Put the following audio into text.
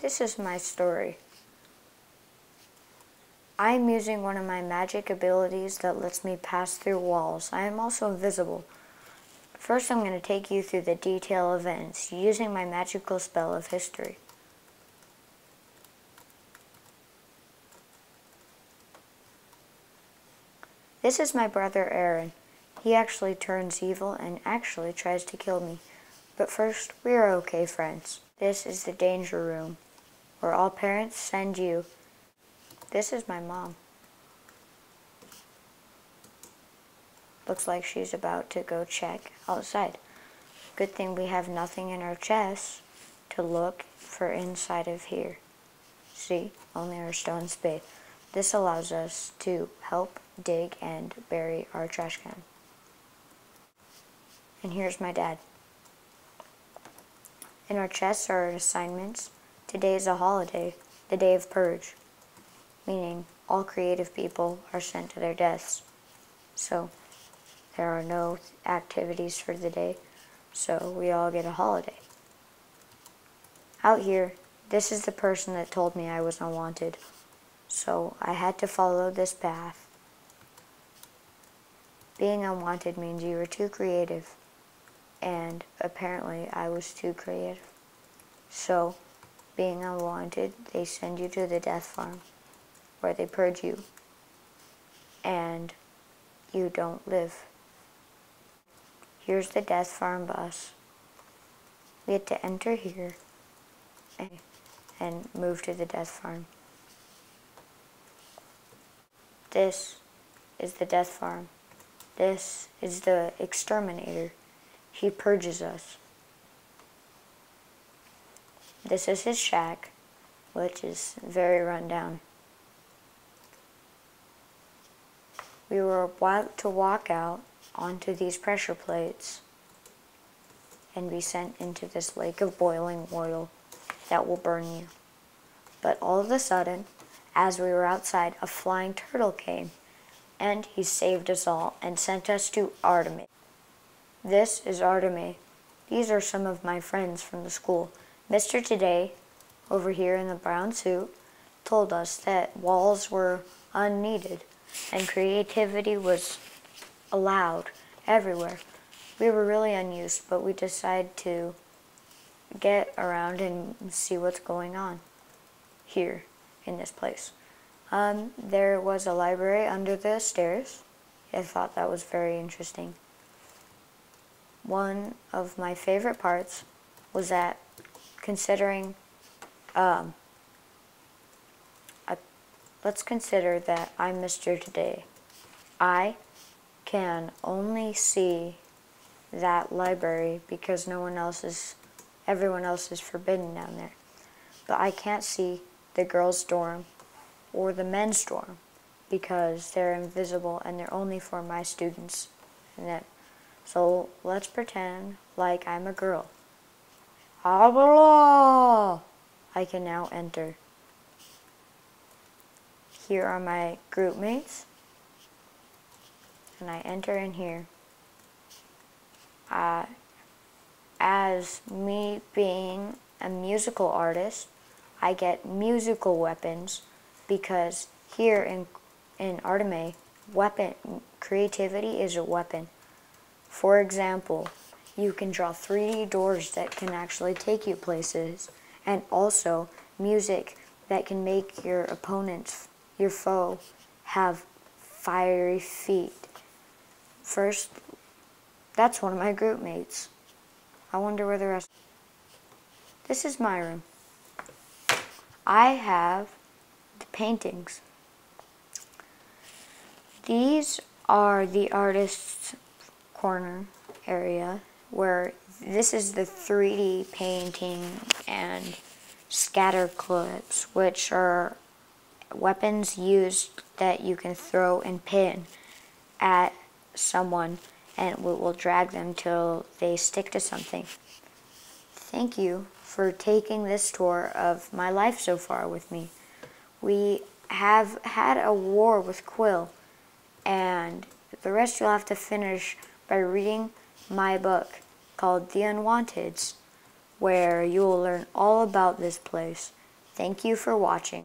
This is my story. I am using one of my magic abilities that lets me pass through walls. I am also invisible. First, I'm going to take you through the detail events using my magical spell of history. This is my brother Aaron. He actually turns evil and actually tries to kill me. But first, we are okay friends. This is the danger room, where all parents send you. This is my mom. Looks like she's about to go check outside. Good thing we have nothing in our chests to look for inside of here. See, only our stone spade. This allows us to help dig and bury our trash can. And here's my dad. In our chests are assignments. Today is a holiday, the day of purge, meaning all creative people are sent to their deaths. So there are no activities for the day, so we all get a holiday. Out here, this is the person that told me I was unwanted, so I had to follow this path. Being unwanted means you were too creative, and apparently I was too creative. So, being unwanted, they send you to the death farm, where they purge you, and you don't live. Here's the death farm bus. We had to enter here and move to the death farm. This is the death farm. This is the exterminator. He purges us. This is his shack, which is very run down. We were about to walk out onto these pressure plates and be sent into this lake of boiling oil that will burn you. But all of a sudden, as we were outside, a flying turtle came, and he saved us all and sent us to Artemis. This is Artemis. These are some of my friends from the school. Mr. Today, over here in the brown suit, told us that walls were unneeded and creativity was allowed everywhere. We were really unused, but we decided to get around and see what's going on here in this place. Um, there was a library under the stairs. I thought that was very interesting. One of my favorite parts was that considering, um, let's consider that I'm Mr. Today. I can only see that library because no one else is, everyone else is forbidden down there. But I can't see the girls' dorm or the men's dorm because they're invisible and they're only for my students. And that, so let's pretend like I'm a girl. I can now enter. Here are my group mates and I enter in here. Uh, as me being a musical artist, I get musical weapons because here in in Artemis, weapon creativity is a weapon. For example, you can draw 3D doors that can actually take you places, and also music that can make your opponents, your foe, have fiery feet. First, that's one of my group mates. I wonder where the rest... This is my room. I have the paintings. These are the artist's corner area where this is the 3D painting and scatter clips, which are weapons used that you can throw and pin at someone and will drag them till they stick to something. Thank you for taking this tour of my life so far with me. We have had a war with Quill, and the rest you'll have to finish by reading my book called The Unwanteds, where you will learn all about this place Thank you for watching.